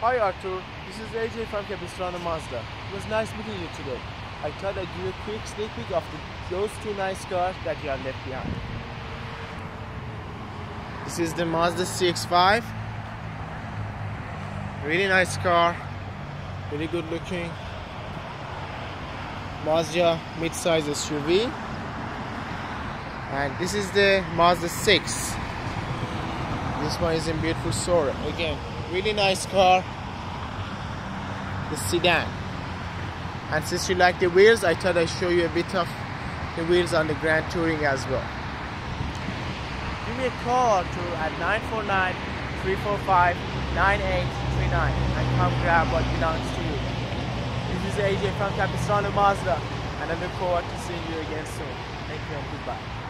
Hi Arthur, this is AJ from Capistrano Mazda. It was nice meeting you today. I thought I'd give you a quick sneak peek of those two nice cars that you have left behind. This is the Mazda CX-5. Really nice car, really good looking. Mazda mid-size SUV. And this is the Mazda 6. This one is in beautiful Soul Red. Again, really nice car. The sedan. And since you like the wheels, I thought I'd show you a bit of the wheels on the Grand Touring as well. Give me a call to at 949-345-9839 and come grab what belongs to you. This is AJ from Capistrano Mazda and I look forward to seeing you again soon. Thank you and goodbye.